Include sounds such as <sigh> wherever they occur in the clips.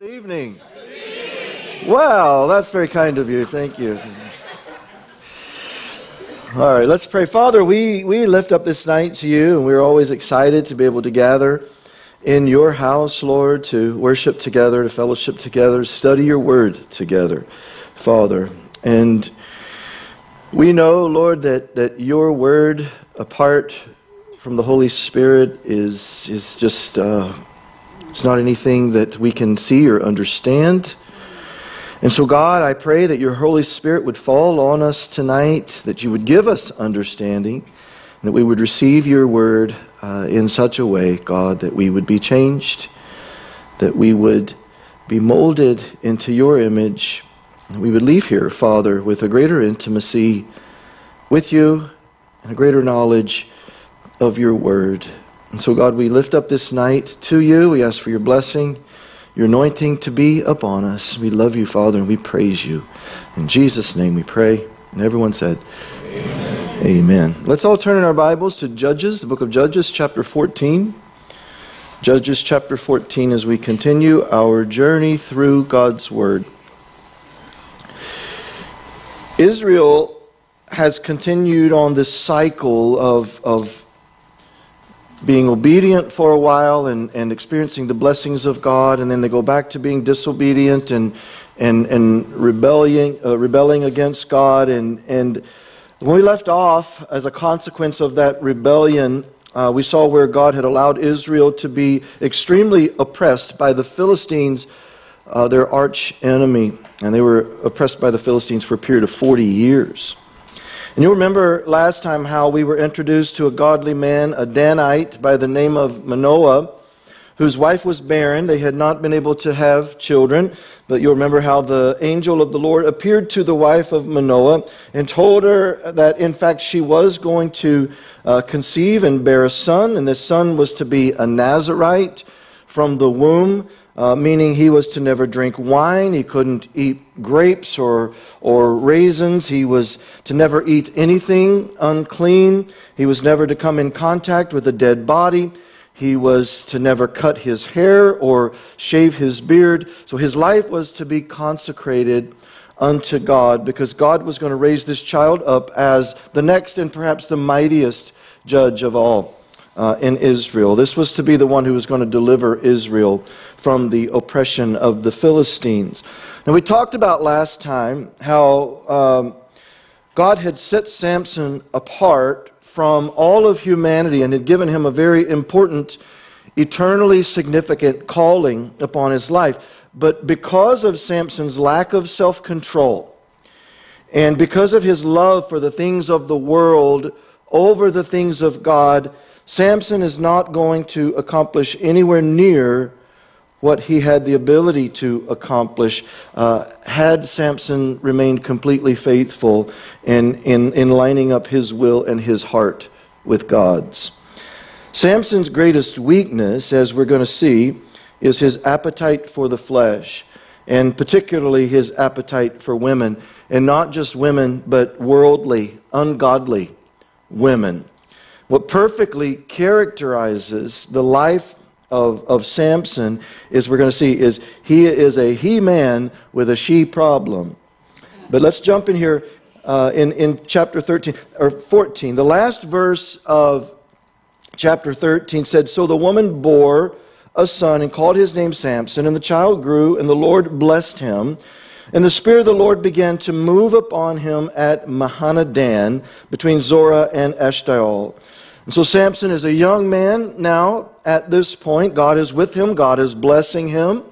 Good evening. Wow, that's very kind of you. Thank you. All right, let's pray. Father, we, we lift up this night to you, and we're always excited to be able to gather in your house, Lord, to worship together, to fellowship together, study your word together, Father. And we know, Lord, that, that your word, apart from the Holy Spirit, is, is just. Uh, it's not anything that we can see or understand. And so, God, I pray that your Holy Spirit would fall on us tonight, that you would give us understanding, and that we would receive your word uh, in such a way, God, that we would be changed, that we would be molded into your image. And we would leave here, Father, with a greater intimacy with you and a greater knowledge of your word. And so, God, we lift up this night to you. We ask for your blessing, your anointing to be upon us. We love you, Father, and we praise you. In Jesus' name we pray. And everyone said, Amen. Amen. Let's all turn in our Bibles to Judges, the book of Judges, chapter 14. Judges chapter 14 as we continue our journey through God's Word. Israel has continued on this cycle of, of being obedient for a while and, and experiencing the blessings of God, and then they go back to being disobedient and, and, and rebelling, uh, rebelling against God. And, and when we left off, as a consequence of that rebellion, uh, we saw where God had allowed Israel to be extremely oppressed by the Philistines, uh, their arch enemy. And they were oppressed by the Philistines for a period of 40 years. And you remember last time how we were introduced to a godly man, a Danite by the name of Manoah, whose wife was barren. They had not been able to have children. But you remember how the angel of the Lord appeared to the wife of Manoah and told her that, in fact, she was going to uh, conceive and bear a son, and this son was to be a Nazarite from the womb uh, meaning he was to never drink wine, he couldn't eat grapes or, or raisins, he was to never eat anything unclean, he was never to come in contact with a dead body. He was to never cut his hair or shave his beard. So his life was to be consecrated unto God because God was going to raise this child up as the next and perhaps the mightiest judge of all uh, in Israel. This was to be the one who was going to deliver Israel from the oppression of the Philistines. Now, we talked about last time how um, God had set Samson apart from all of humanity and had given him a very important, eternally significant calling upon his life. But because of Samson's lack of self control, and because of his love for the things of the world over the things of God, Samson is not going to accomplish anywhere near what he had the ability to accomplish uh, had Samson remained completely faithful in, in, in lining up his will and his heart with God's. Samson's greatest weakness, as we're going to see, is his appetite for the flesh, and particularly his appetite for women, and not just women, but worldly, ungodly women. What perfectly characterizes the life of, of Samson is we're going to see is he is a he man with a she problem. But let's jump in here uh, in, in chapter 13 or 14. The last verse of chapter 13 said, So the woman bore a son and called his name Samson, and the child grew, and the Lord blessed him. And the Spirit of the Lord began to move upon him at Mahaneh-dan between Zorah and Eshtaol. And so Samson is a young man now at this point. God is with him, God is blessing him.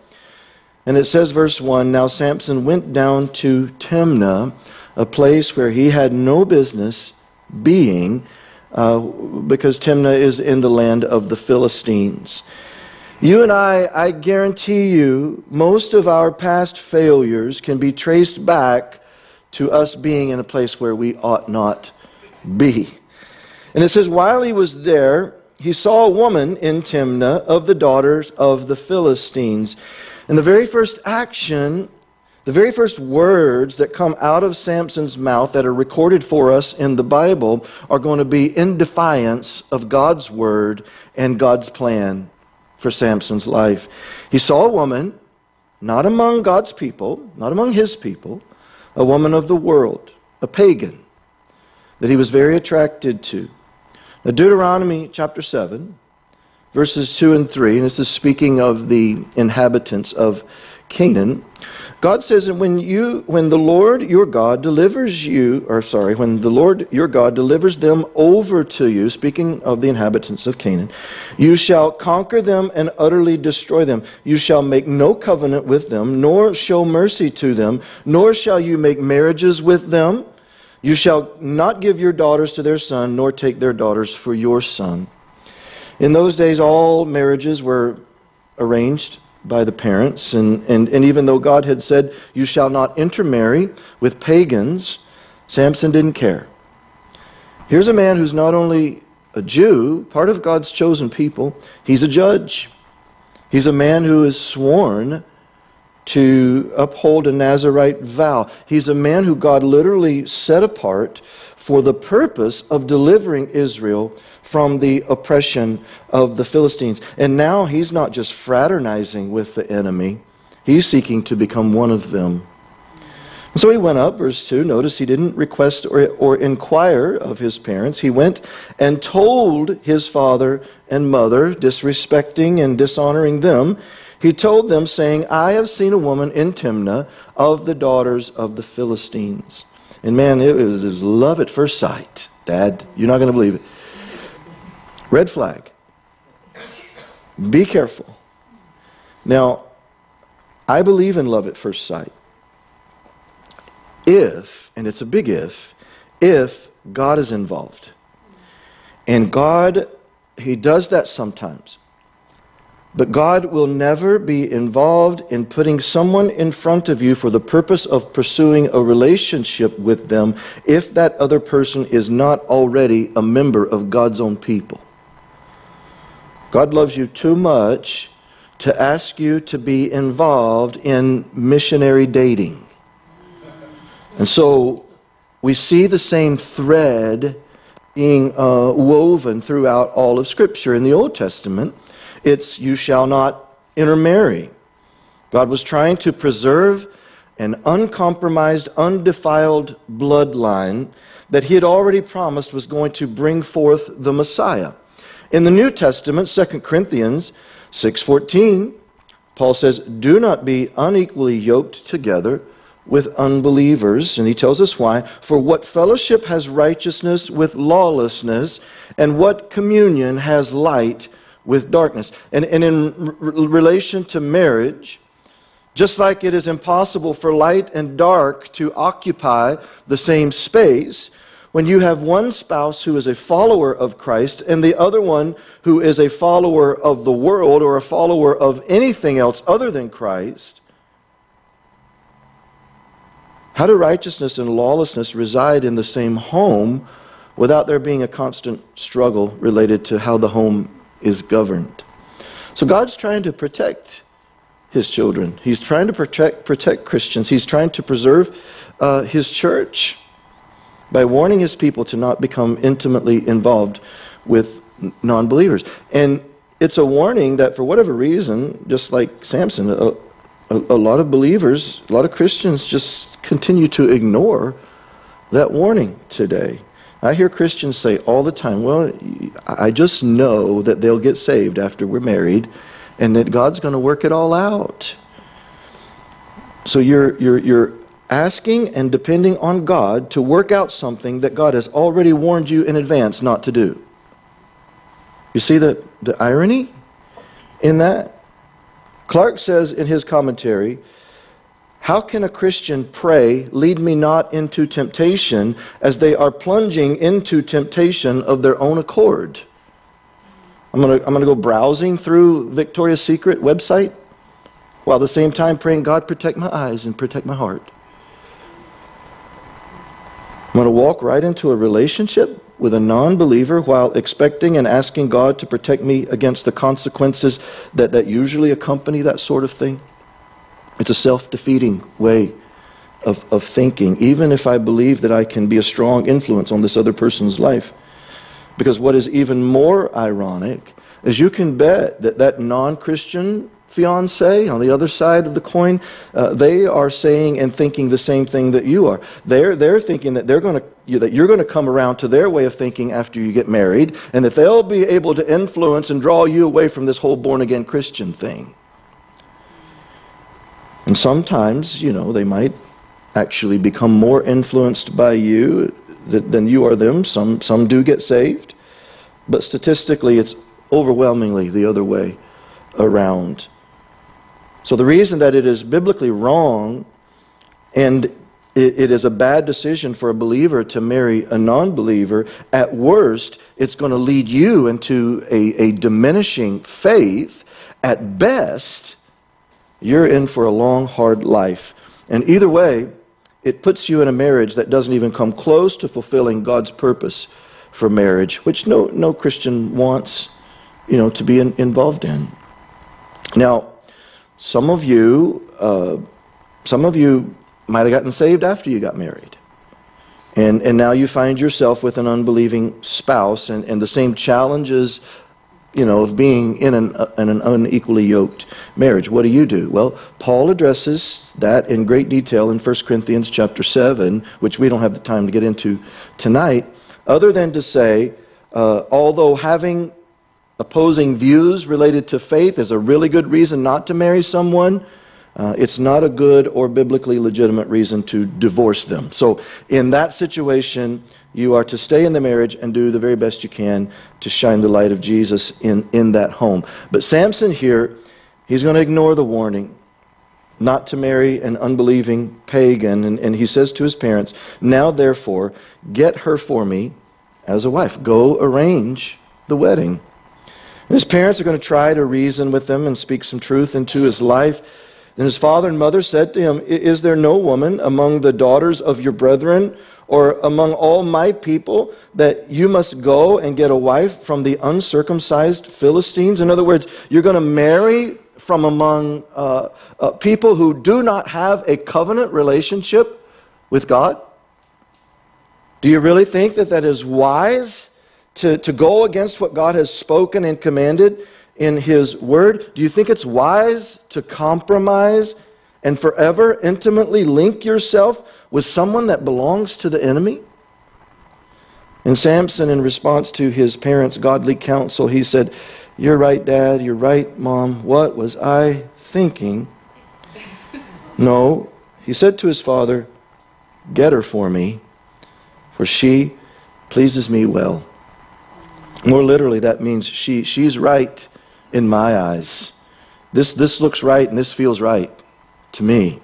And it says, verse 1 Now Samson went down to Timnah, a place where he had no business being, uh, because Timnah is in the land of the Philistines. You and I, I guarantee you, most of our past failures can be traced back to us being in a place where we ought not be. And it says, while he was there, he saw a woman in Timnah of the daughters of the Philistines. And the very first action, the very first words that come out of Samson's mouth that are recorded for us in the Bible are going to be in defiance of God's word and God's plan for Samson's life. He saw a woman not among God's people, not among his people, a woman of the world, a pagan, that he was very attracted to. Deuteronomy chapter 7, verses 2 and 3, and this is speaking of the inhabitants of Canaan. God says that when you when the Lord your God delivers you or sorry, when the Lord your God delivers them over to you, speaking of the inhabitants of Canaan, you shall conquer them and utterly destroy them. You shall make no covenant with them, nor show mercy to them, nor shall you make marriages with them. You shall not give your daughters to their son, nor take their daughters for your son. In those days, all marriages were arranged by the parents, and, and, and even though God had said, You shall not intermarry with pagans, Samson didn't care. Here's a man who's not only a Jew, part of God's chosen people, he's a judge. He's a man who is sworn to uphold a Nazarite vow. He's a man who God literally set apart for the purpose of delivering Israel from the oppression of the Philistines. And now he's not just fraternizing with the enemy, he's seeking to become one of them. And so he went up, verse 2. Notice he didn't request or, or inquire of his parents. He went and told his father and mother, disrespecting and dishonoring them. He told them, saying, I have seen a woman in Timnah of the daughters of the Philistines. And man, it was, it was love at first sight. Dad, you're not going to believe it. Red flag. Be careful. Now, I believe in love at first sight. If, and it's a big if, if God is involved. And God, He does that sometimes. But God will never be involved in putting someone in front of you for the purpose of pursuing a relationship with them if that other person is not already a member of God's own people. God loves you too much to ask you to be involved in missionary dating. And so we see the same thread being uh, woven throughout all of Scripture. In the Old Testament, it's you shall not intermarry. God was trying to preserve an uncompromised, undefiled bloodline that he had already promised was going to bring forth the Messiah. In the New Testament, 2 Corinthians 6:14, Paul says, "Do not be unequally yoked together with unbelievers." And he tells us why, "For what fellowship has righteousness with lawlessness, and what communion has light with darkness?" And, and in relation to marriage, just like it is impossible for light and dark to occupy the same space, when you have one spouse who is a follower of Christ and the other one who is a follower of the world or a follower of anything else other than Christ, how do righteousness and lawlessness reside in the same home without there being a constant struggle related to how the home is governed? So God's trying to protect his children. He's trying to protect, protect Christians. He's trying to preserve uh, his church by warning his people to not become intimately involved with non believers. And it's a warning that, for whatever reason, just like Samson, a, a, a, lot of believers, a lot of Christians just continue to ignore that warning today. I hear Christians say all the time, well, I just know that they'll get saved after we're married and that God's going to work it all out. So you're, you're, you're asking and depending on God to work out something that God has already warned you in advance not to do. You see the, the irony in that? Clark says in his commentary, how can a Christian pray, lead me not into temptation, as they are plunging into temptation of their own accord? I'm going to I'm going to go browsing through Victoria's Secret website while at the same time praying, God, protect my eyes and protect my heart. I'm going to walk right into a relationship with a non believer while expecting and asking God to protect me against the consequences that, that usually accompany that sort of thing. It's a self defeating way of, of thinking, even if I believe that I can be a strong influence on this other person's life. Because what is even more ironic is you can bet that that non Christian fiance on the other side of the coin, uh, they are saying and thinking the same thing that you are. They're, they're thinking that, they're gonna, that you're going to come around to their way of thinking after you get married, and that they'll be able to influence and draw you away from this whole born again Christian thing. And sometimes, you know, they might actually become more influenced by you than you are them. Some, some do get saved. But statistically, it's overwhelmingly the other way around. So, the reason that it is biblically wrong and it, is a bad decision for a believer to marry a non believer, at worst, it's going to lead you into a, a diminishing faith. At best, you're in for a long, hard life. And either way, it puts you in a marriage that doesn't even come close to fulfilling God's purpose for marriage, which no, no Christian wants you know, to be in, involved in. Now, some of you, uh, some of you might have gotten saved after you got married. And, and now you find yourself with an unbelieving spouse and, and the same challenges, you know, of being in an, uh, in an unequally yoked marriage. What do you do? Well, Paul addresses that in great detail in 1 Corinthians chapter 7, which we don't have the time to get into tonight, other than to say, uh, although having opposing views related to faith is a really good reason not to marry someone. Uh, it's not a good or biblically legitimate reason to divorce them. So, in that situation, you are to stay in the marriage and do the very best you can to shine the light of Jesus in, in that home. But Samson here, he's going to ignore the warning not to marry an unbelieving pagan. And, and he says to his parents, Now therefore, get her for me as a wife. Go arrange the wedding. And His parents are going to try to reason with him and speak some truth into his life. Then his father and mother said to him, Is there no woman among the daughters of your brethren or among all my people that you must go and get a wife from the uncircumcised Philistines? In other words, you're going to marry from among uh, uh, people who do not have a covenant relationship with God? Do you really think that that is wise? to, to go against what God has spoken and commanded in His Word? Do you think it's wise to compromise and forever intimately link yourself with someone that belongs to the enemy? And Samson, in response to his parents' godly counsel, he said, You're right, Dad. You're right, Mom. What was I thinking? No. He said to his father, Get her for me, for she pleases me well. More literally, that means she, she's right in my eyes. This, this looks right and this feels right to me.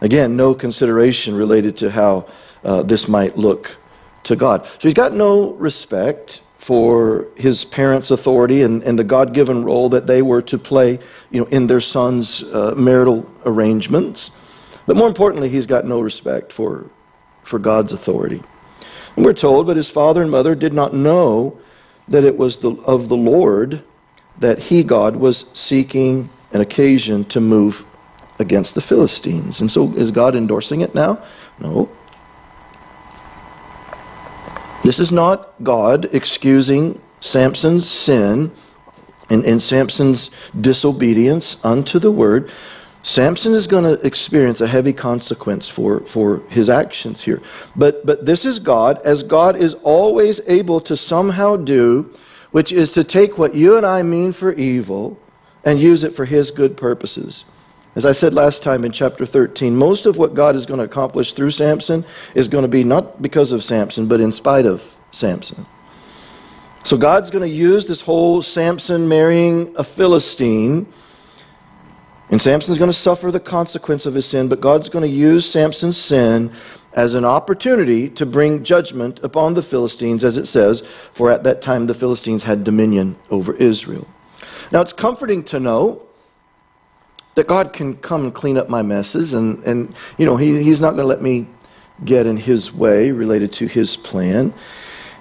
Again, no consideration related to how uh, this might look to God. So he's got no respect for his parents' authority and, and the God given role that they were to play you know, in their son's uh, marital arrangements. But more importantly, he's got no respect for, for God's authority. And we're told, but his father and mother did not know that it was the, of the Lord that he, God, was seeking an occasion to move against the Philistines. And so is God endorsing it now? No. This is not God excusing Samson's sin and, and Samson's disobedience unto the word. Samson is going to experience a heavy consequence for, for his actions here. But, but this is God, as God is always able to somehow do, which is to take what you and I mean for evil and use it for his good purposes. As I said last time in chapter 13, most of what God is going to accomplish through Samson is going to be not because of Samson, but in spite of Samson. So God's going to use this whole Samson marrying a Philistine and Samson's going to suffer the consequence of his sin, but God's going to use Samson's sin as an opportunity to bring judgment upon the Philistines, as it says, for at that time the Philistines had dominion over Israel. Now, it's comforting to know that God can come and clean up my messes, and, and you know, he, He's not going to let me get in His way related to His plan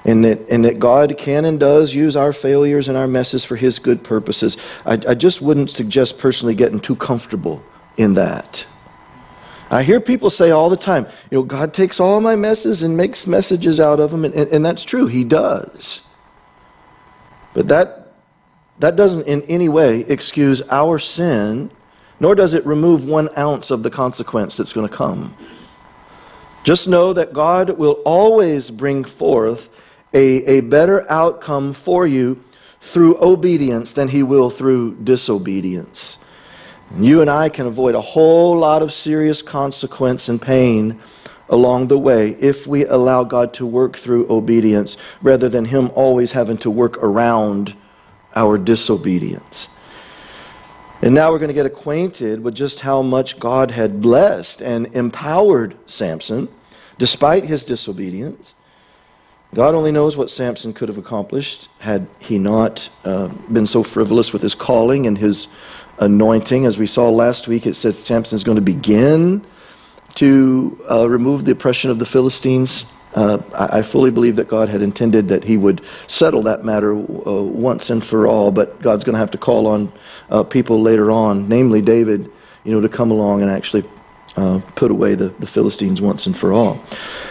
and that, and that God can and does use our failures and our messes for His good purposes. I, I just wouldn't suggest personally getting too comfortable in that. I hear people say all the time, you know, God takes all my messes and makes messages out of them, and, and, and that's true, He does. But that that doesn't in any way excuse our sin, nor does it remove one ounce of the consequence that's going to come. Just know that God will always bring forth a, a better outcome for you through obedience than he will through disobedience. You and I can avoid a whole lot of serious consequence and pain along the way if we allow God to work through obedience rather than him always having to work around our disobedience. And now we're going to get acquainted with just how much God had blessed and empowered Samson despite his disobedience. God only knows what Samson could have accomplished had he not uh, been so frivolous with his calling and his anointing. As we saw last week, it says Samson is going to begin to uh, remove the oppression of the Philistines uh, I, fully believe that God had intended that He would settle that matter uh, once and for all, but God's going to have to call on uh, people later on, namely David, you know, to come along and actually uh, put away the, the Philistines once and for all.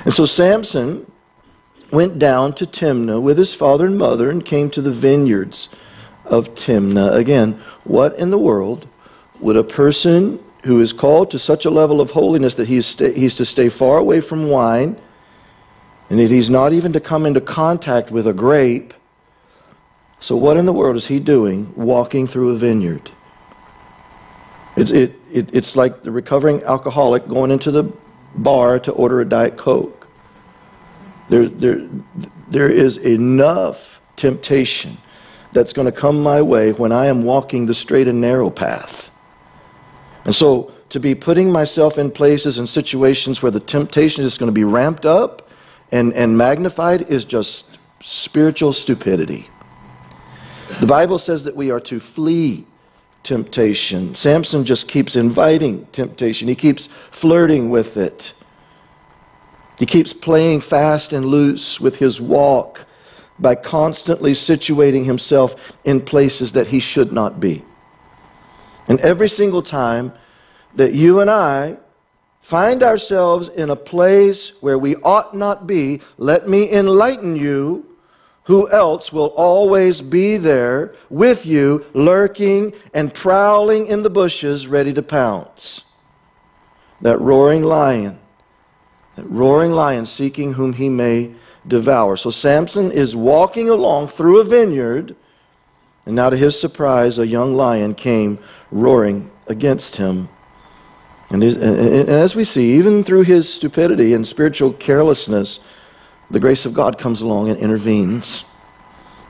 And so Samson went down to Timnah with his father and mother and came to the vineyards of Timnah. Again, what in the world would a person who is called to such a level of holiness that he's, he's to stay far away from wine? and that he's not even to come into contact with a grape. So, what in the world is he doing walking through a vineyard? It's, it, it, it's like the recovering alcoholic going into the bar to order a Diet Coke. There, there, there is enough temptation that's going to come my way when I am walking the straight and narrow path. And so, to be putting myself in places and situations where the temptation is going to be ramped up and, and magnified is just spiritual stupidity. The Bible says that we are to flee temptation. Samson just keeps inviting temptation, he keeps flirting with it. He keeps playing fast and loose with his walk by constantly situating himself in places that he should not be. And every single time that you and I find ourselves in a place where we ought not be, let me enlighten you. Who else will always be there with you, lurking and prowling in the bushes, ready to pounce? That roaring lion, that roaring lion seeking whom he may devour. So Samson is walking along through a vineyard, and now to his surprise, a young lion came roaring against him. And, as we see, even through his stupidity and spiritual carelessness, the grace of God comes along and intervenes.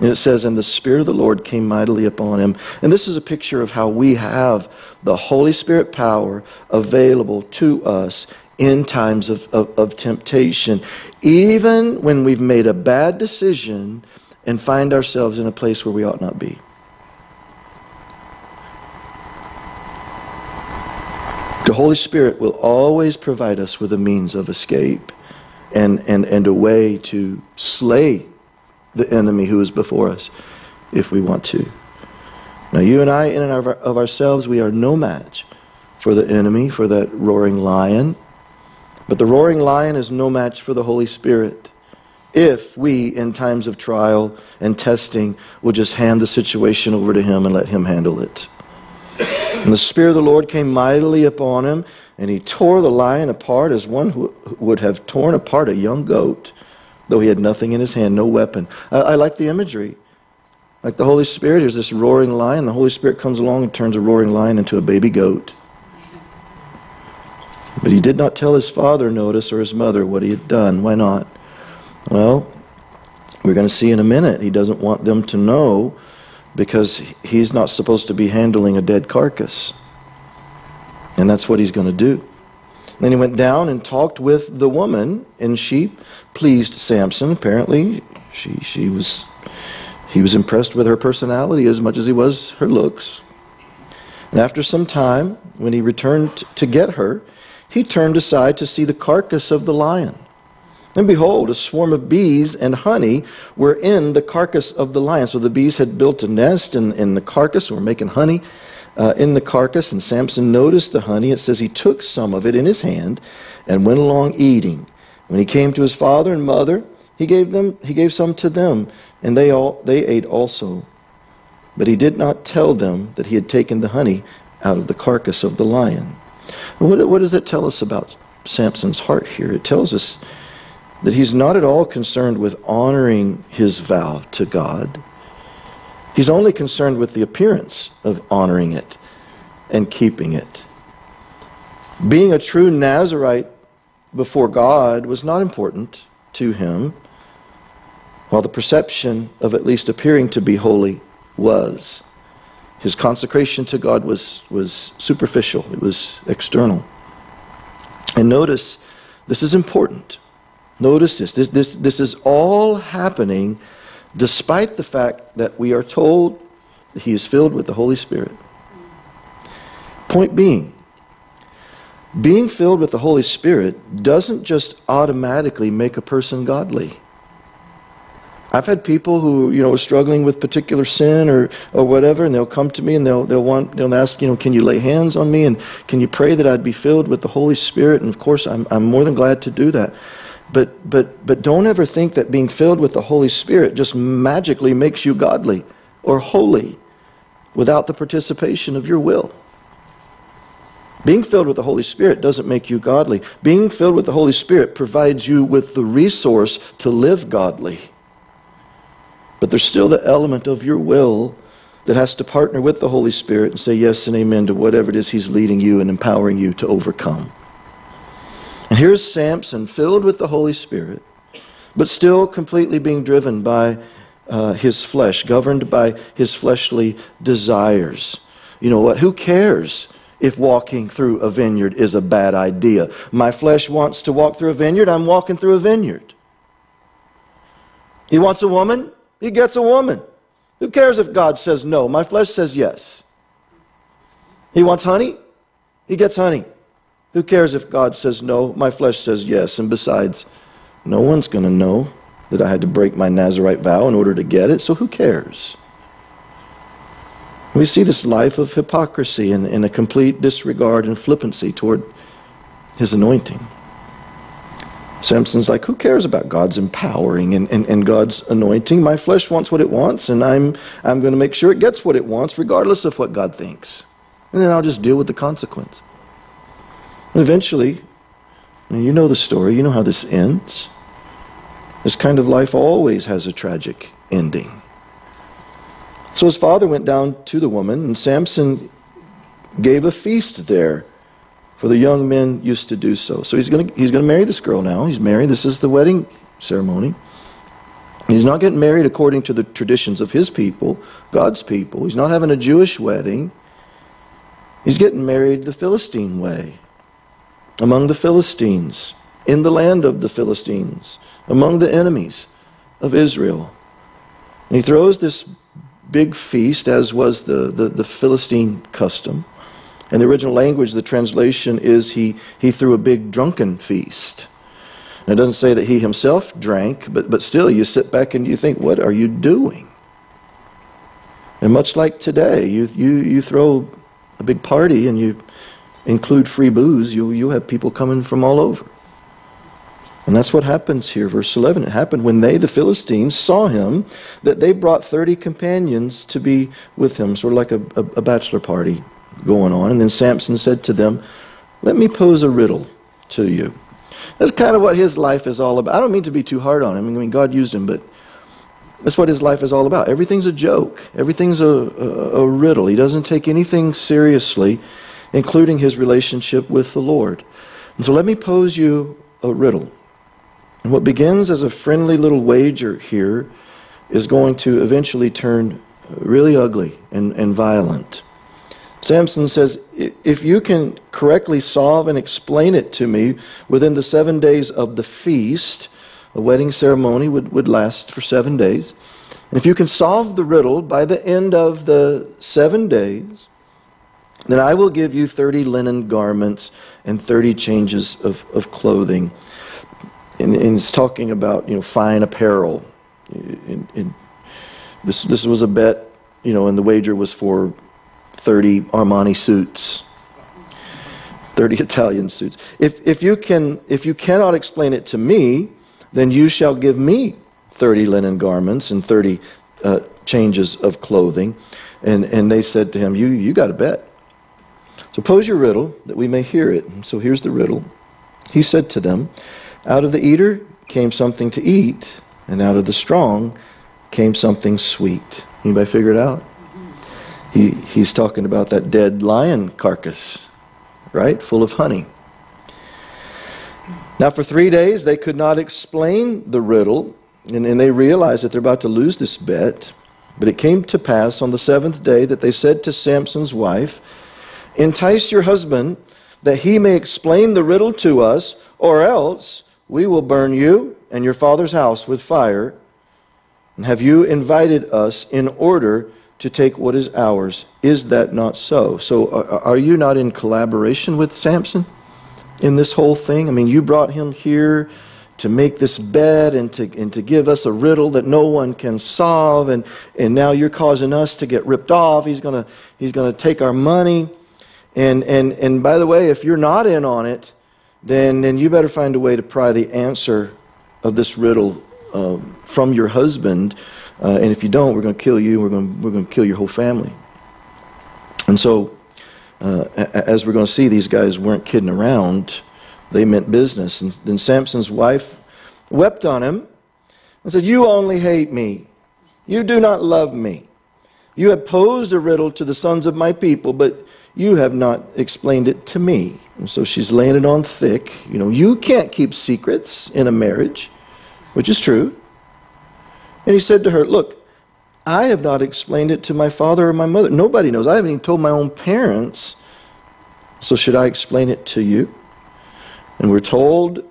And it says, And the Spirit of the Lord came mightily upon him. And this is a picture of how we have the Holy Spirit power available to us in times of, of, of temptation. Even when we've made a bad decision and find ourselves in a place where we ought not be. The Holy Spirit will always provide us with a means of escape and, and, and a way to slay the enemy who is before us if we want to. Now, you and I, in and of, of ourselves, we are no match for the enemy, for that roaring lion. But the roaring lion is no match for the Holy Spirit. If we, in times of trial and testing, will just hand the situation over to Him and let Him handle it. And the Spirit of the Lord came mightily upon him, and he tore the lion apart as one who would have torn apart a young goat, though he had nothing in his hand, no weapon. I, I like the imagery. Like the Holy Spirit, there's this roaring lion. The Holy Spirit comes along and turns a roaring lion into a baby goat. But he did not tell his father, notice, or his mother what he had done. Why not? Well, we're going to see in a minute. He doesn't want them to know because he's not supposed to be handling a dead carcass. And that's what he's going to do. Then he went down and talked with the woman, and she pleased Samson. Apparently, she, she was, he was impressed with her personality as much as he was her looks. And after some time, when he returned to get her, he turned aside to see the carcass of the lion. And behold, a swarm of bees and honey were in the carcass of the lion. So the bees had built a nest in, in the carcass were making honey uh, in the carcass. And Samson noticed the honey. It says he took some of it in his hand and went along eating. When he came to his father and mother, he gave them he gave some to them, and they all they ate also. but he did not tell them that he had taken the honey out of the carcass of the lion. What, what does that tell us about Samson's heart here? It tells us that he's not at all concerned with honoring his vow to God. He's only concerned with the appearance of honoring it and keeping it. Being a true Nazarite before God was not important to him, while the perception of at least appearing to be holy was. His consecration to God was, was superficial, it was external. And notice, this is important. Notice this. This, this, this is all happening despite the fact that we are told that he is filled with the Holy Spirit. Point being, being filled with the Holy Spirit doesn't just automatically make a person godly. I've had people who, you know, are struggling with particular sin or, or whatever, and they'll come to me and they'll, they'll want, they'll ask, you know, can you lay hands on me and can you pray that I'd be filled with the Holy Spirit? And of course, I'm, I'm more than glad to do that. But, but, but don't ever think that being filled with the Holy Spirit just magically makes you godly or holy without the participation of your will. Being filled with the Holy Spirit doesn't make you godly. Being filled with the Holy Spirit provides you with the resource to live godly. But there's still the element of your will that has to partner with the Holy Spirit and say yes and amen to whatever it is He's leading you and empowering you to overcome. And here's Samson filled with the Holy Spirit, but still completely being driven by uh, his flesh, governed by his fleshly desires. You know what? Who cares if walking through a vineyard is a bad idea? My flesh wants to walk through a vineyard, I'm walking through a vineyard. He wants a woman, he gets a woman. Who cares if God says no? My flesh says yes. He wants honey, he gets honey. Who cares if God says no? My flesh says yes. And besides, no one's going to know that I had to break my Nazarite vow in order to get it, so who cares? We see this life of hypocrisy and, and a complete disregard and flippancy toward his anointing. Samson's like, who cares about God's empowering and, and, and God's anointing? My flesh wants what it wants, and I'm, I'm going to make sure it gets what it wants, regardless of what God thinks. And then I'll just deal with the consequence. And eventually, you know the story, you know how this ends. This kind of life always has a tragic ending. So his father went down to the woman, and Samson gave a feast there, for the young men used to do so. So he's going to, he's to marry this girl now. He's married. This is the wedding ceremony. He's not getting married according to the traditions of his people, God's people. He's not having a Jewish wedding. He's getting married the Philistine way among the Philistines, in the land of the Philistines, among the enemies of Israel. And he throws this big feast, as was the, the, the Philistine custom. In the original language, the translation is he, he threw a big drunken feast. And it doesn't say that he himself drank, but, but still, you sit back and you think, what are you doing? And much like today, you, you, you throw a big party and you include free booze, you, you have people coming from all over. And that's what happens here, verse 11. It happened when they, the Philistines, saw him that they brought 30 companions to be with him, sort of like a, a, a bachelor party going on. And then Samson said to them, Let me pose a riddle to you. That's kind of what his life is all about. I don't mean to be too hard on him. I mean, God used him, but that's what his life is all about. Everything's a joke, everything's a, a, a riddle. He doesn't take anything seriously including his relationship with the Lord. And so let me pose you a riddle. And what begins as a friendly little wager here is going to eventually turn really ugly and, and violent. Samson says, If you can correctly solve and explain it to me within the seven days of the feast, a wedding ceremony would, would last for seven days. And if you can solve the riddle by the end of the seven days, then I will give you 30 linen garments and 30 changes of, of clothing. And, and it's talking about, you know, fine apparel. In, in, this, this was a bet, you know, and the wager was for 30 Armani suits. 30 Italian suits. If, if, you can, if you cannot explain it to me, then you shall give me 30 linen garments and 30 uh, changes of clothing. And, and they said to him, You, you got to bet. So pose your riddle that we may hear it. So here's the riddle. He said to them, Out of the eater came something to eat, and out of the strong came something sweet. Anybody figure it out? He, he's talking about that dead lion carcass, right? Full of honey. Now, for three days, they could not explain the riddle, and, and they realized that they're about to lose this bet. But it came to pass on the seventh day that they said to Samson's wife, Entice your husband that he may explain the riddle to us, or else we will burn you and your father's house with fire. And have you invited us in order to take what is ours? Is that not so? So, uh, are you not in collaboration with Samson in this whole thing? I mean, you brought him here to make this bed and to, and to give us a riddle that no one can solve, and, and now you're causing us to get ripped off. He's going he's gonna take our money. And, and, and by the way, if you're not in on it, then, then you better find a way to pry the answer of this riddle uh, from your husband. Uh, and if you don't, we're going to kill you. We're going we're going to kill your whole family. And so, uh, as we're going to see, these guys weren't kidding around. They meant business. And then Samson's wife wept on him and said, You only hate me. You do not love me. You have posed a riddle to the sons of my people, but you have not explained it to me. And so she's laying it on thick. You know, you can't keep secrets in a marriage, which is true. And he said to her, Look, I have not explained it to my father or my mother. Nobody knows. I haven't even told my own parents. So should I explain it to you? And we're told,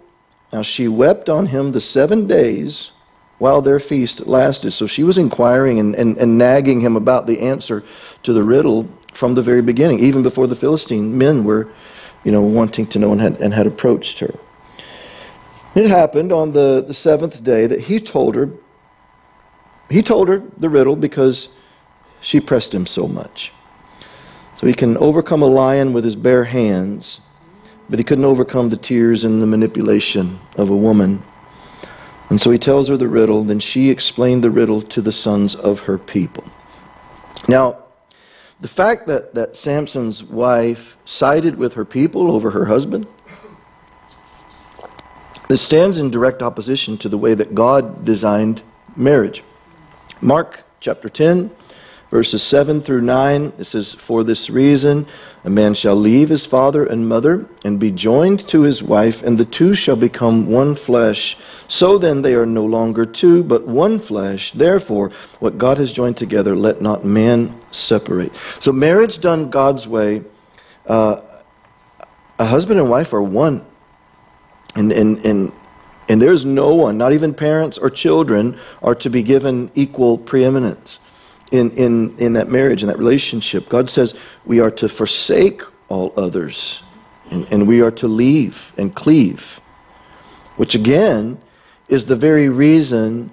now she wept on him the seven days while their feast lasted. So she was inquiring and, and, and nagging him about the answer to the riddle from the very beginning, even before the Philistine men were, you know, wanting to know and had, and had approached her. It happened on the, the seventh day that he told her, he told her the riddle because she pressed him so much. So he can overcome a lion with his bare hands, but he couldn't overcome the tears and the manipulation of a woman. And so he tells her the riddle, then she explained the riddle to the sons of her people. Now, the fact that, that Samson's wife sided with her people over her husband, this stands in direct opposition to the way that God designed marriage. Mark chapter 10, verses 7 through 9, it says, For this reason, a man shall leave his father and mother and be joined to his wife, and the two shall become one flesh. So then they are no longer two, but one flesh. Therefore, what God has joined together, let not man separate. So, marriage done God's way, uh, a husband and wife are one. And, and, and, and there's no one, not even parents or children, are to be given equal preeminence in, in, in that marriage, in that relationship. God says we are to forsake all others and, and we are to leave and cleave, which again is the very reason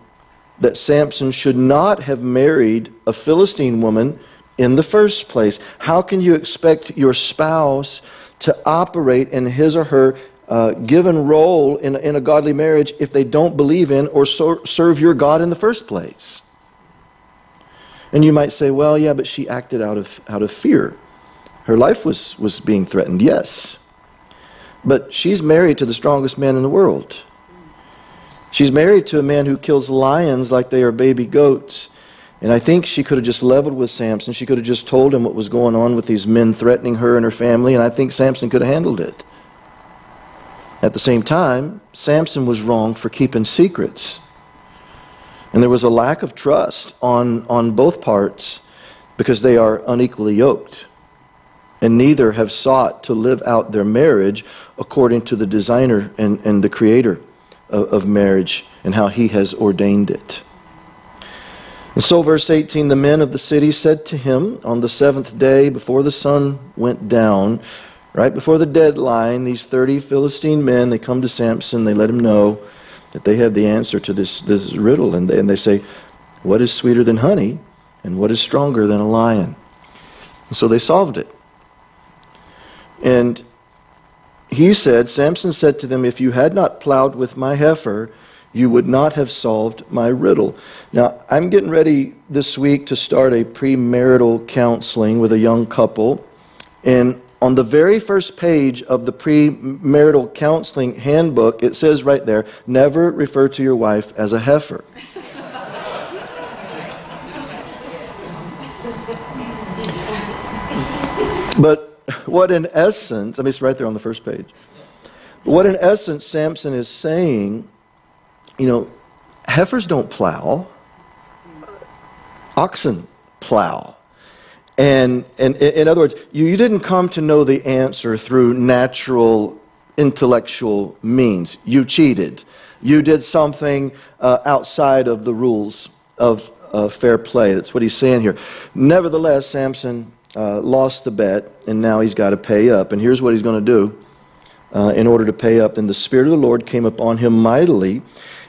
that Samson should not have married a Philistine woman in the first place. How can you expect your spouse to operate in his or her uh, given role in, in a godly marriage if they don't believe in or so, serve your God in the first place? And you might say, well, yeah, but she acted out of, out of fear. Her life was, was being threatened, yes. But she's married to the strongest man in the world. She's married to a man who kills lions like they are baby goats. And I think she could have just leveled with Samson. She could have just told him what was going on with these men threatening her and her family, and I think Samson could have handled it. At the same time, Samson was wrong for keeping secrets. And there was a lack of trust on, on both parts because they are unequally yoked. And neither have sought to live out their marriage according to the designer and, and the creator of, of marriage and how he has ordained it. And so, verse 18 the men of the city said to him on the seventh day before the sun went down, right before the deadline, these 30 Philistine men, they come to Samson, they let him know that they have the answer to this, this riddle. And they, and they say, What is sweeter than honey? And what is stronger than a lion? And so they solved it. And he said, Samson said to them, If you had not plowed with my heifer, you would not have solved my riddle. Now, I'm getting ready this week to start a premarital counseling with a young couple. And on the very first page of the premarital counseling handbook, it says right there never refer to your wife as a heifer. but what in essence, I mean, it's right there on the first page. But What in essence Samson is saying you know, heifers don't plow, oxen plow. And, and in other words, you, you didn't come to know the answer through natural intellectual means. You cheated. You did something uh, outside of the rules of uh, fair play. That's what he's saying here. Nevertheless, Samson uh, lost the bet, and now he's got to pay up. And here's what he's going to do uh, in order to pay up. And the Spirit of the Lord came upon him mightily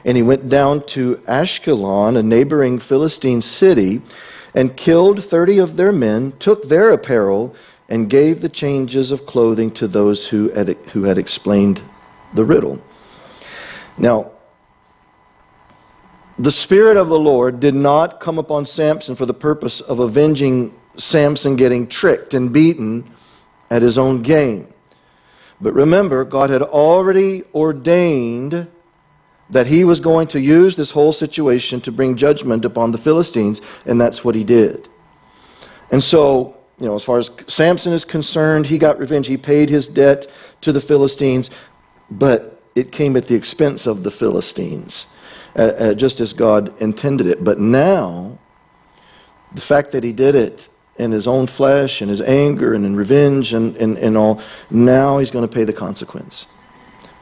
and he went down to Ashkelon, a neighboring Philistine city, and killed 30 of their men, took their apparel, and gave the changes of clothing to those who had, who had explained the riddle. Now, the Spirit of the Lord did not come upon Samson for the purpose of avenging Samson getting tricked and beaten at his own game. But remember, God had already ordained that he was going to use this whole situation to bring judgment upon the Philistines, and that's what he did. And so, you know, as far as Samson is concerned, he got revenge. He paid his debt to the Philistines, but it came at the expense of the Philistines, uh, uh, just as God intended it. But now, the fact that he did it in his own flesh and his anger and in revenge and, and, and all, now he's going to pay the consequence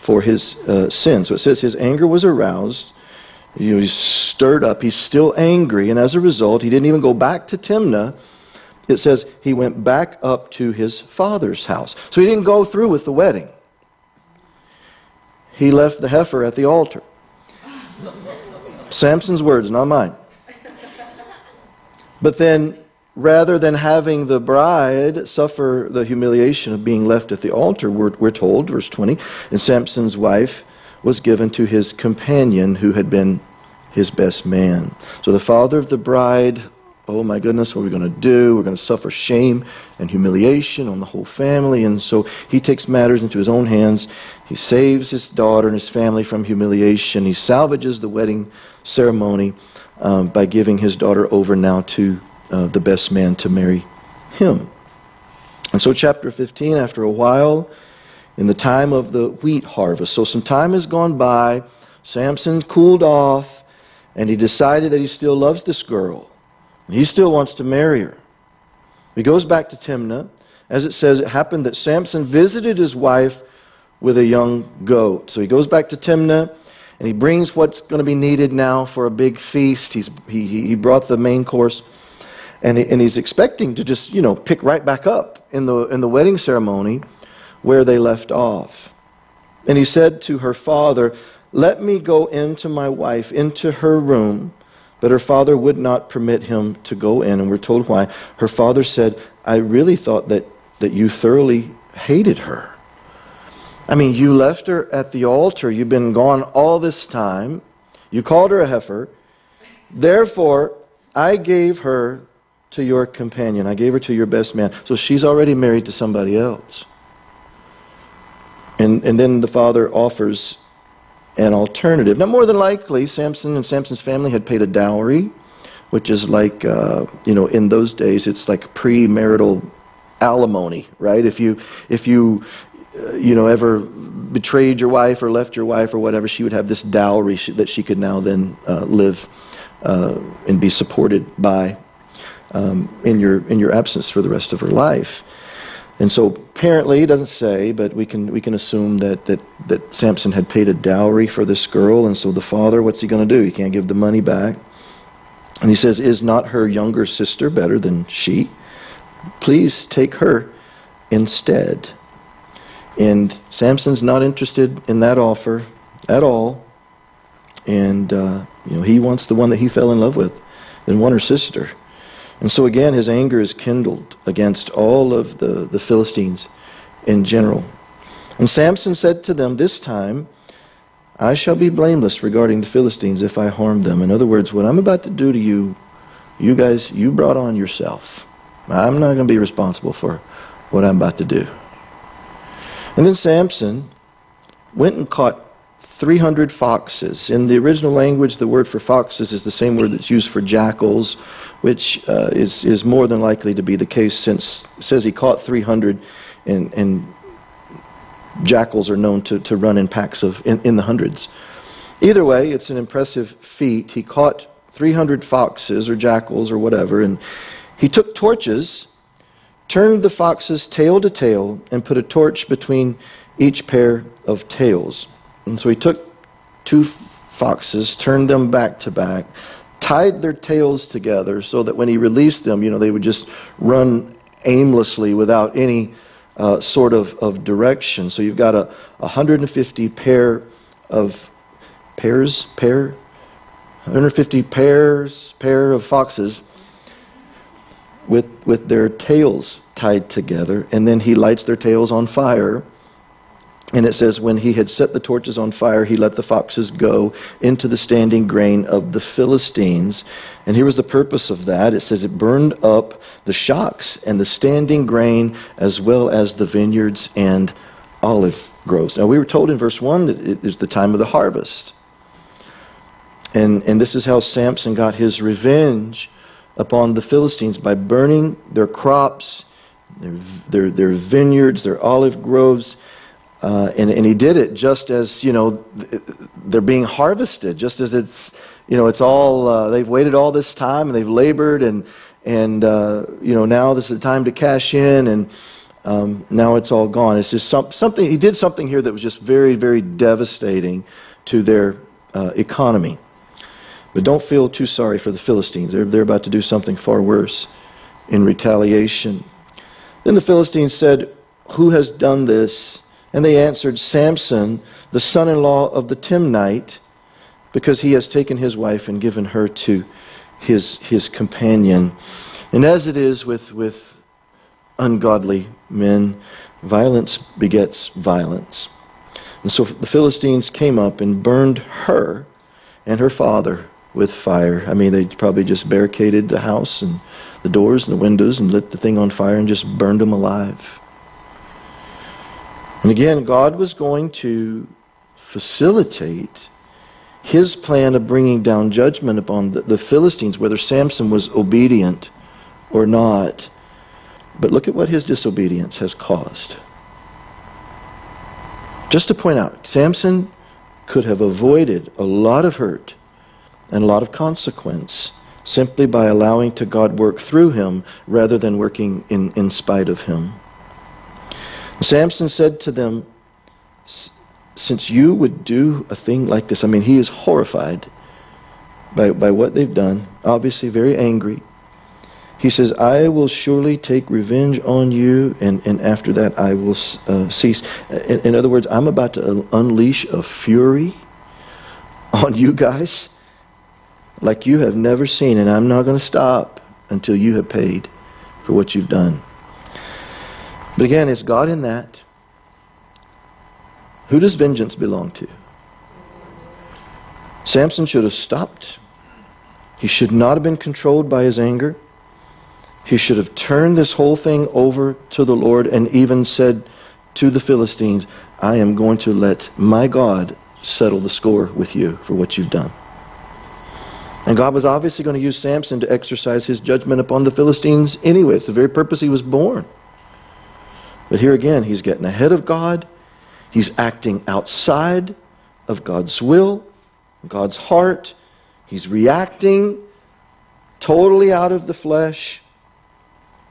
for his uh, sin. So it says his anger was aroused. He was stirred up. He's still angry. And as a result, he didn't even go back to Timnah. It says he went back up to his father's house. So he didn't go through with the wedding. He left the heifer at the altar. Samson's words, not mine. But then rather than having the bride suffer the humiliation of being left at the altar, we're, we're, told, verse 20, and Samson's wife was given to his companion who had been his best man. So the father of the bride, oh my goodness, what are we going to do? We're going to suffer shame and humiliation on the whole family. And so he takes matters into his own hands. He saves his daughter and his family from humiliation. He salvages the wedding ceremony um, by giving his daughter over now to uh, the best man to marry him. And so, chapter 15, after a while, in the time of the wheat harvest, so some time has gone by, Samson cooled off, and he decided that he still loves this girl. He still wants to marry her. He goes back to Timnah. As it says, it happened that Samson visited his wife with a young goat. So he goes back to Timnah and he brings what's going to be needed now for a big feast. He's, he, he brought the main course. And, and he's expecting to just, you know, pick right back up in the, in the wedding ceremony where they left off. And he said to her father, Let me go into my wife, into her room. But her father would not permit him to go in, and we're told why. Her father said, I really thought that, that you thoroughly hated her. I mean, you left her at the altar. You've been gone all this time. You called her a heifer. Therefore, I gave her to your companion. I gave her to your best man. So she's already married to somebody else. And, and then the father offers an alternative. Now, more than likely, Samson and Samson's family had paid a dowry, which is like, uh, you know, in those days, it's like premarital alimony, right? If you, if you, uh, you know, ever betrayed your wife or left your wife or whatever, she would have this dowry that she could now then uh, live uh, and be supported by um, in, your, in your absence for the rest of her life. And so apparently, it doesn't say, but we can, we can assume that, that, that Samson had paid a dowry for this girl. And so the father, what's he going to do? He can't give the money back. And he says, Is not her younger sister better than she? Please take her instead. And Samson's not interested in that offer at all. And uh, you know, he wants the one that he fell in love with and won her sister. And so again, his anger is kindled against all of the, the Philistines in general. And Samson said to them this time, I shall be blameless regarding the Philistines if I harm them. In other words, what I'm about to do to you, you guys, you brought on yourself. I'm not going to be responsible for what I'm about to do. And then Samson went and caught 300 foxes. In the original language, the word for foxes is the same word that's used for jackals, which uh, is, is more than likely to be the case since says he caught 300 and, and jackals are known to, to run in packs of in, in the hundreds. Either way, it's an impressive feat. He caught 300 foxes or jackals or whatever, and he took torches, turned the foxes tail to tail, and put a torch between each pair of tails. And so he took two foxes, turned them back to back, tied their tails together so that when he released them, you know, they would just run aimlessly without any uh, sort of, of direction. So you've got a 150 pair of pairs, pair, 150 pairs, pair of foxes with, with their tails tied together, and then he lights their tails on fire and it says, When he had set the torches on fire, he let the foxes go into the standing grain of the Philistines. And here was the purpose of that. It says it burned up the shocks and the standing grain, as well as the vineyards and olive groves. Now, we were told in verse 1 that it is the time of the harvest. And, and this is how Samson got his revenge upon the Philistines by burning their crops, their, their, their vineyards, their olive groves uh, and, and he did it just as, you know, they're being harvested, just as it's, you know, it's all, uh, they've waited all this time and they've labored and, and uh, you know, now this is the time to cash in and um, now it's all gone. It's just some, something, he did something here that was just very, very devastating to their uh, economy. But don't feel too sorry for the Philistines. They're, they're about to do something far worse in retaliation. Then the Philistines said, Who has done this? And they answered, Samson, the son in law of the Timnite, because he has taken his wife and given her to his, his companion. And as it is with, with ungodly men, violence begets violence. And so the Philistines came up and burned her and her father with fire. I mean, they probably just barricaded the house and the doors and the windows and lit the thing on fire and just burned them alive. And again, God was going to facilitate his plan of bringing down judgment upon the, the, Philistines, whether Samson was obedient or not. But look at what his disobedience has caused. Just to point out, Samson could have avoided a lot of hurt and a lot of consequence simply by allowing to God work through him rather than working in, in spite of him. Samson said to them, Since you would do a thing like this, I mean, he is horrified by, by what they've done, obviously very angry. He says, I will surely take revenge on you, and, and after that I will uh, cease. In, in other words, I'm about to unleash a fury <laughs> on you guys like you have never seen, and I'm not going to stop until you have paid for what you've done. But again, is God in that? Who does vengeance belong to? Samson should have stopped. He should not have been controlled by his anger. He should have turned this whole thing over to the Lord and even said to the Philistines, I am going to let my God settle the score with you for what you've done. And God was obviously going to use Samson to exercise his judgment upon the Philistines anyway. It's the very purpose he was born. But here again, he's getting ahead of God. He's acting outside of God's will, God's heart. He's reacting totally out of the flesh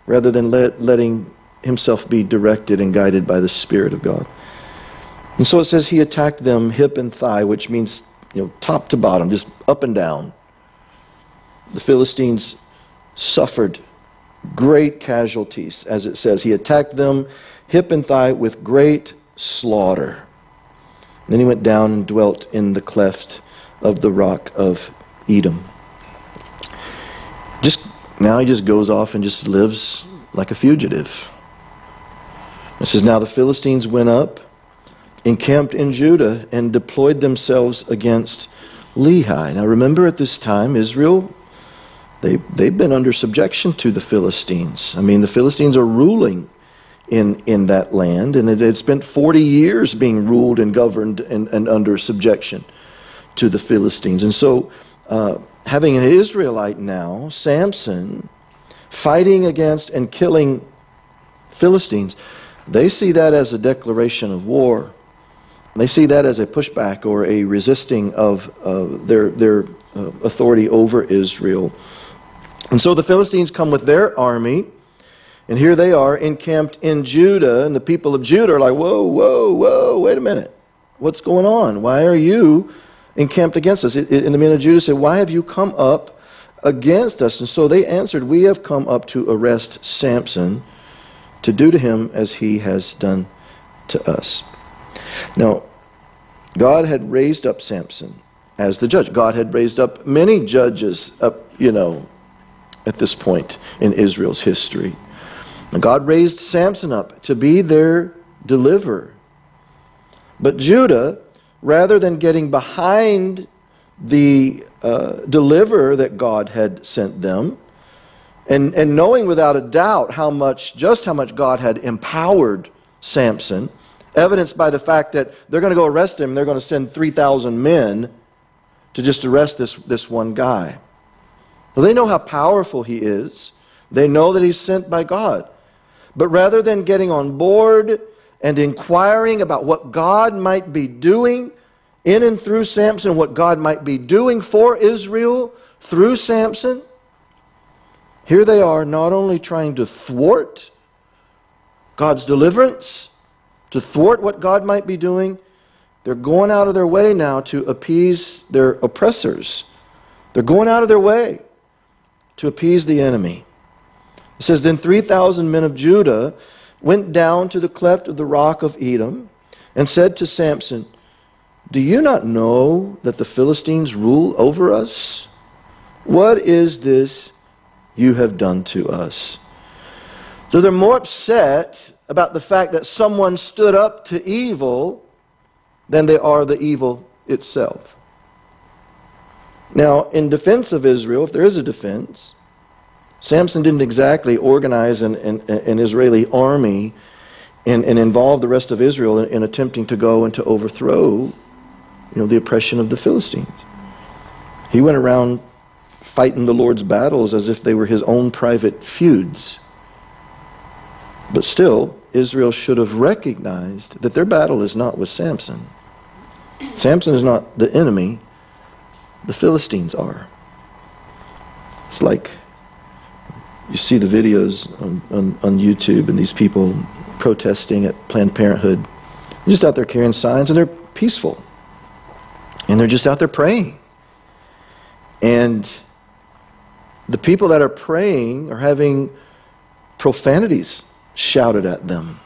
rather than let, letting himself be directed and guided by the Spirit of God. And so it says he attacked them hip and thigh, which means you know, top to bottom, just up and down. The Philistines suffered great casualties, as it says. He attacked them hip and thigh with great slaughter. Then he went down and dwelt in the cleft of the rock of Etam. Just now he just goes off and just lives like a fugitive. It says, Now the Philistines went up encamped in Judah and deployed themselves against Lehi. Now remember at this time, Israel, they, they've been under subjection to the Philistines. I mean, the Philistines are ruling in, in that land, and it had spent 40 years being ruled and governed and, and under subjection to the Philistines. And so, uh, having an Israelite now, Samson, fighting against and killing Philistines, they see that as a declaration of war. They see that as a pushback or a resisting of uh, their, their uh, authority over Israel. And so the Philistines come with their army, and here they are encamped in Judah, and the people of Judah are like, whoa, whoa, whoa, wait a minute. What's going on? Why are you encamped against us? And the men of Judah said, Why have you come up against us? And so they answered, We have come up to arrest Samson, to do to him as he has done to us. Now, God had raised up Samson as the judge. God had raised up many judges up, you know, at this point in Israel's history. And God raised Samson up to be their deliverer. But Judah, rather than getting behind the uh, deliverer that God had sent them, and, and knowing without a doubt how much, just how much God had empowered Samson, evidenced by the fact that they're going to go arrest him, they're going to send 3,000 men to just arrest this, this one guy. Well, they know how powerful he is. They know that he's sent by God. But rather than getting on board and inquiring about what God might be doing in and through Samson, what God might be doing for Israel through Samson, here they are not only trying to thwart God's deliverance, to thwart what God might be doing, they're going out of their way now to appease their oppressors. They're going out of their way to appease the enemy. It says, Then 3,000 men of Judah went down to the cleft of the rock of Etam and said to Samson, Do you not know that the Philistines rule over us? What is this you have done to us? So they're more upset about the fact that someone stood up to evil than they are the evil itself. Now, in defense of Israel, if there is a defense, Samson didn't exactly organize an, an, an Israeli army and, and, involve the rest of Israel in, in, attempting to go and to overthrow you know, the oppression of the Philistines. He went around fighting the Lord's battles as if they were his own private feuds. But still, Israel should have recognized that their battle is not with Samson. Samson is not the enemy, the Philistines are. It's like you see the videos on, on, on, YouTube and these people protesting at Planned Parenthood. They're just out there carrying signs and they're peaceful. And they're just out there praying. And the people that are praying are having profanities shouted at them.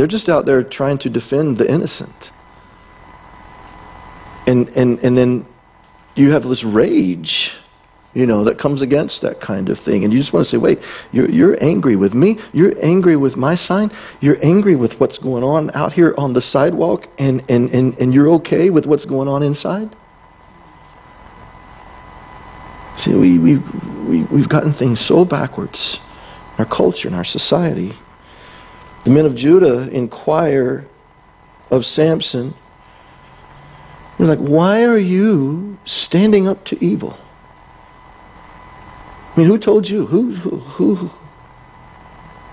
They're just out there trying to defend the innocent. And, and, and then you have this rage, you know, that comes against that kind of thing. And you just want to say, wait, you're, you're angry with me? You're angry with my sign? You're angry with what's going on out here on the sidewalk? And, and, and, and you're okay with what's going on inside? See, we, we, we, we've gotten things so backwards in our culture, in our society. The men of Judah inquire of Samson. They're like, why are you standing up to evil? I mean, who told you? Who, who, who,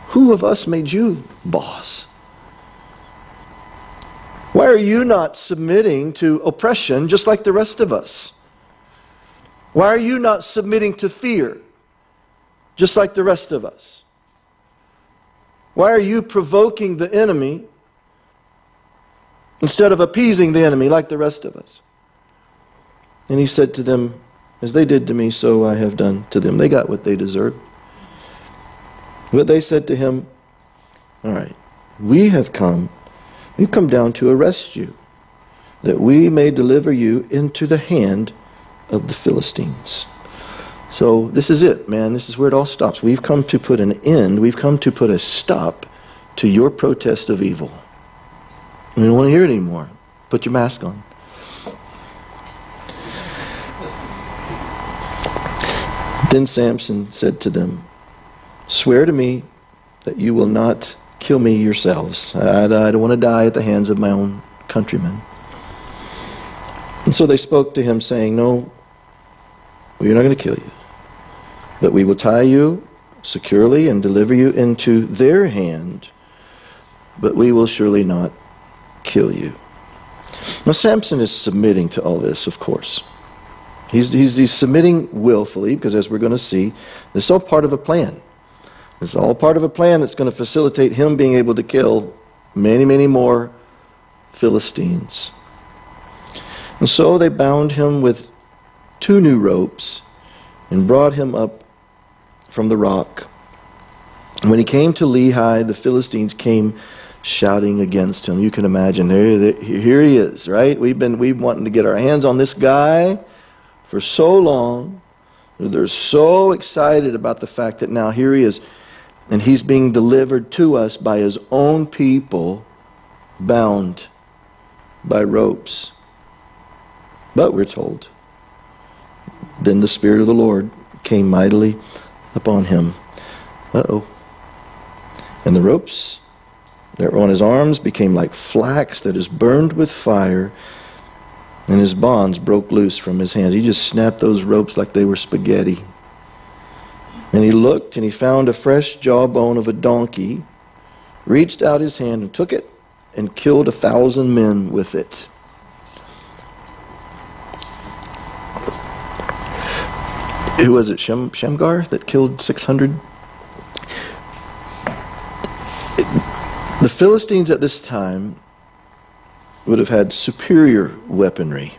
who of us made you boss? Why are you not submitting to oppression just like the rest of us? Why are you not submitting to fear just like the rest of us? Why are you provoking the enemy instead of appeasing the enemy like the rest of us? And he said to them, As they did to me, so I have done to them. They got what they deserved. But they said to him, All right, we have come, we've come down to arrest you, that we may deliver you into the hand of the Philistines. So this is it, man. This is where it all stops. We've come to put an end, we've come to put a stop to your protest of evil. We don't want to hear it anymore. Put your mask on. Then Samson said to them, Swear to me that you will not kill me yourselves. I, I don't want to die at the hands of my own countrymen. And so they spoke to him, saying, No, we're not going to kill you. But we will tie you securely and deliver you into their hand, but we will surely not kill you. Now, Samson is submitting to all this, of course. He's, he's, he's submitting willfully because, as we're going to see, this is all part of a plan. It's all part of a plan that's going to facilitate him being able to kill many, many more Philistines. And so they bound him with two new ropes and brought him up from the rock. And when he came to Lehi, the Philistines came shouting against him. You can imagine, here, here he is, right? We've been we've wanting to get our hands on this guy for so long. They're so excited about the fact that now here he is, and he's being delivered to us by his own people, bound by ropes. But we're told, then the Spirit of the Lord came mightily upon him. Uh oh. And the ropes that were on his arms became like flax that is burned with fire and his bonds broke loose from his hands. He just snapped those ropes like they were spaghetti. And he looked and he found a fresh jawbone of a donkey, reached out his hand and took it, and killed a thousand men with it. Who was it? Shem, Shemgar that killed 600? The Philistines at this time would have had superior weaponry.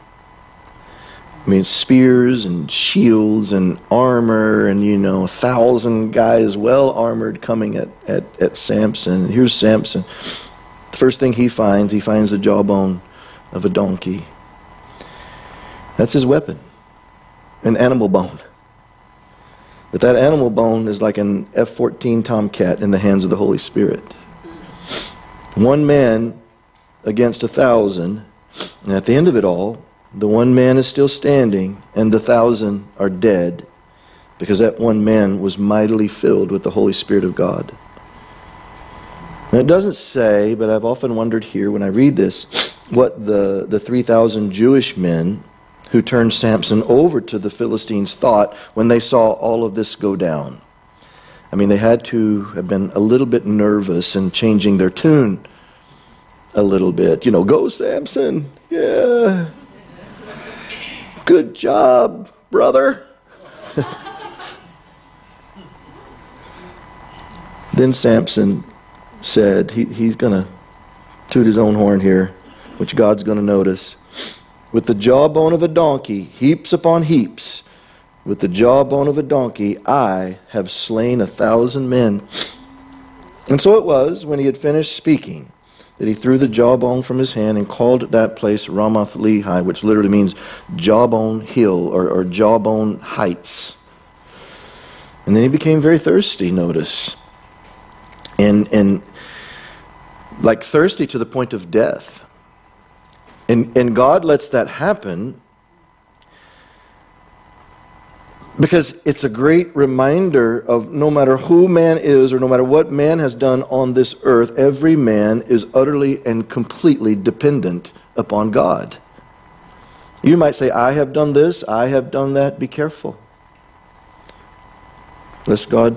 I mean, spears and shields and armor, and you know, a thousand guys well armored coming at, at, at Samson. Here's Samson. The first thing he finds, he finds the jawbone of a donkey. That's his weapon an animal bone. But that animal bone is like an F 14 Tomcat in the hands of the Holy Spirit. One man against a thousand. And at the end of it all, the one man is still standing and the thousand are dead because that one man was mightily filled with the Holy Spirit of God. And it doesn't say, but I've often wondered here when I read this, what the, the 3,000 Jewish men who turned Samson over to the Philistines thought when they saw all of this go down. I mean, they had to have been a little bit nervous and changing their tune a little bit. You know, go Samson. Yeah. Good job, brother. <laughs> then Samson said, he, he's going to toot his own horn here, which God's going to notice. With the jawbone of a donkey, heaps upon heaps, with the jawbone of a donkey, I have slain a thousand men. And so it was when he had finished speaking that he threw the jawbone from his hand and called that place Ramath Lehi, which literally means jawbone hill or, or jawbone heights. And then he became very thirsty, notice. And, and like thirsty to the point of death. And, and God lets that happen Because it's a great reminder of no matter who man is or no matter what man has done on this earth, every man is utterly and completely dependent upon God. You might say, I have done this, I have done that. Be careful. Lest God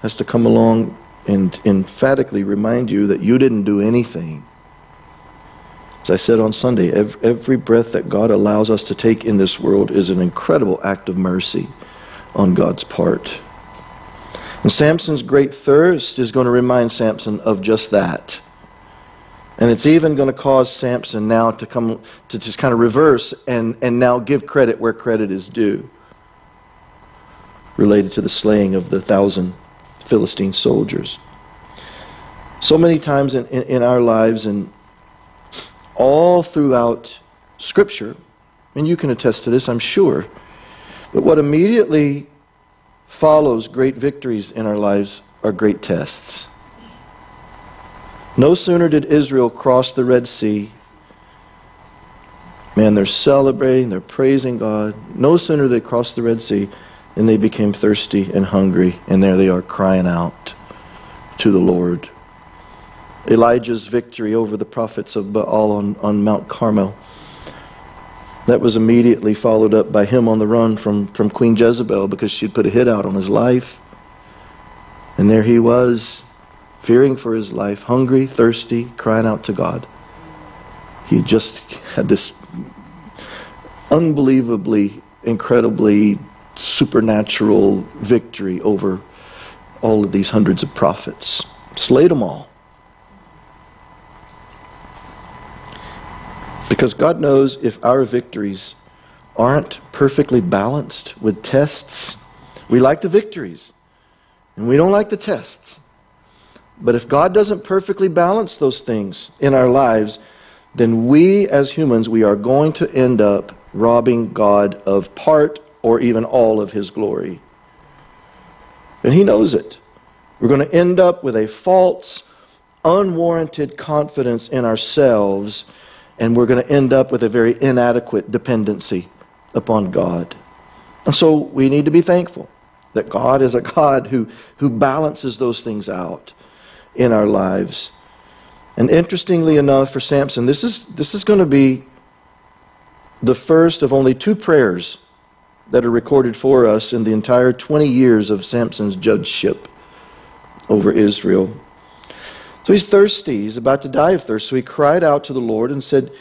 has to come along and emphatically remind you that you didn't do anything. As I said on Sunday, every, every breath that God allows us to take in this world is an incredible act of mercy on God's part. And Samson's great thirst is going to remind Samson of just that. And it's even going to cause Samson now to come to just kind of reverse and, and now give credit where credit is due related to the slaying of the thousand Philistine soldiers. So many times in, in, in our lives and all throughout Scripture, and you can attest to this, I'm sure but what immediately follows great victories in our lives are great tests. No sooner did Israel cross the Red Sea, man, they're celebrating, they're praising God. No sooner did they crossed the Red Sea than they became thirsty and hungry, and there they are crying out to the Lord. Elijah's victory over the prophets of Baal on, on Mount Carmel. That was immediately followed up by him on the run from, from Queen Jezebel because she'd put a hit out on his life. And there he was, fearing for his life, hungry, thirsty, crying out to God. He just had this unbelievably, incredibly supernatural victory over all of these hundreds of prophets. Slayed them all. Because God knows if our victories aren't perfectly balanced with tests, we like the victories and we don't like the tests. But if God doesn't perfectly balance those things in our lives, then we as humans, we are going to end up robbing God of part or even all of his glory. And he knows it. We're going to end up with a false, unwarranted confidence in ourselves, and we're going to end up with a very inadequate dependency upon God. And so we need to be thankful that God is a God who, who balances those things out in our lives. And interestingly enough, for Samson, this is, this is going to be the first of only two prayers that are recorded for us in the entire 20 years of Samson's judgeship over Israel. So he's thirsty. He's about to die of thirst. So he cried out to the Lord and said,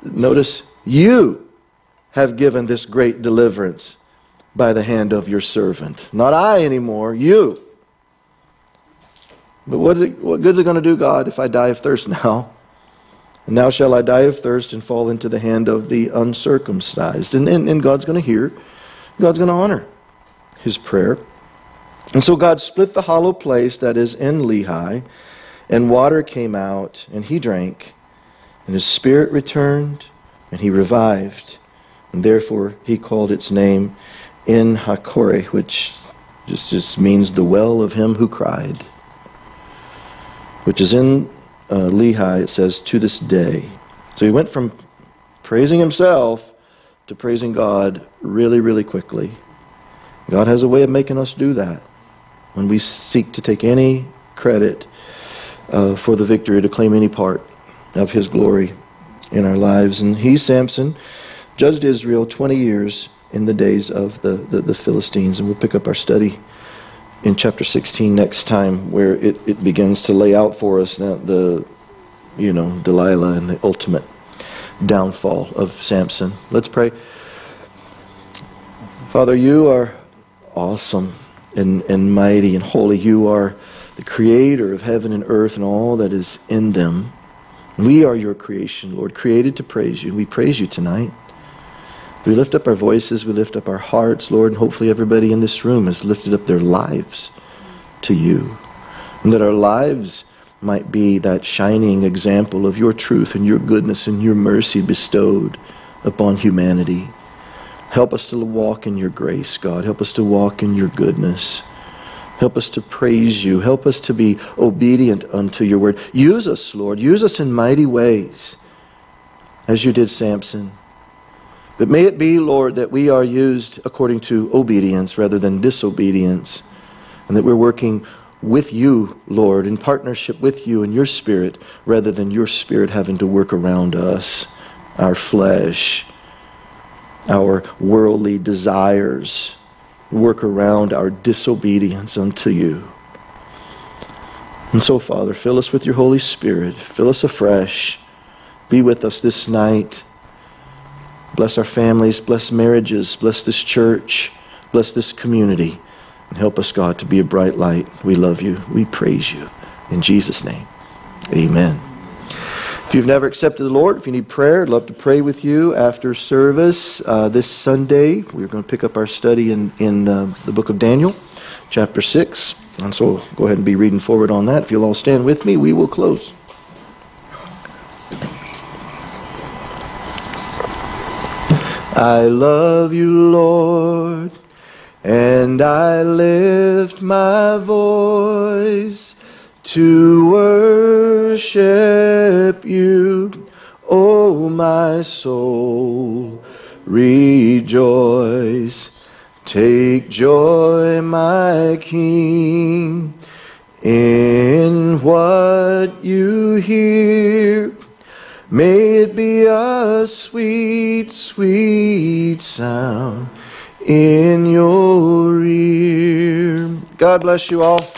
Notice, you have given this great deliverance by the hand of your servant. Not I anymore, you. But what, it, what good is it going to do, God, if I die of thirst now? And now shall I die of thirst and fall into the hand of the uncircumcised. And, and, and God's going to hear, God's going to honor his prayer. And so God split the hollow place that is in Lehi, and water came out, and he drank, and his spirit returned, and he revived. And therefore he called its name En Hakkore, which just, just means the well of him who cried, which is in uh, Lehi, it says, to this day. So he went from praising himself to praising God really, really quickly. God has a way of making us do that when we seek to take any credit uh, for the victory, to claim any part of his glory in our lives. And he, Samson, judged Israel 20 years in the days of the, the, the Philistines. And we'll pick up our study in chapter 16 next time where it, it begins to lay out for us now the, you know, Delilah and the ultimate downfall of Samson. Let's pray. Father, you are awesome and, and mighty and holy. You are the creator of heaven and earth and all that is in them. We are your creation, Lord, created to praise you. We praise you tonight. We lift up our voices, we lift up our hearts, Lord, and hopefully everybody in this room has lifted up their lives to you. And that our lives might be that shining example of your truth and your goodness and your mercy bestowed upon humanity. Help us to walk in your grace, God. Help us to walk in your goodness. Help us to praise you. Help us to be obedient unto your word. Use us, Lord. Use us in mighty ways, as you did Samson. But may it be, Lord, that we are used according to obedience rather than disobedience, and that we're working with you, Lord, in partnership with you and your spirit, rather than your spirit having to work around us, our flesh, our worldly desires, work around our disobedience unto you. And so, Father, fill us with your Holy Spirit. Fill us afresh. Be with us this night. Bless our families, bless marriages, bless this church, bless this community, and help us, God, to be a bright light. We love you. We praise you. In Jesus' name, amen. If you've never accepted the Lord, if you need prayer, I'd love to pray with you after service uh, this Sunday. We're going to pick up our study in, in uh, the book of Daniel, chapter 6. And so go ahead and be reading forward on that. If you'll all stand with me, we will close. I love you, Lord, and I lift my voice to worship you. O my soul, rejoice. Take joy, my King, in what you hear. May it be a sweet, sweet sound in your ear. God bless you all.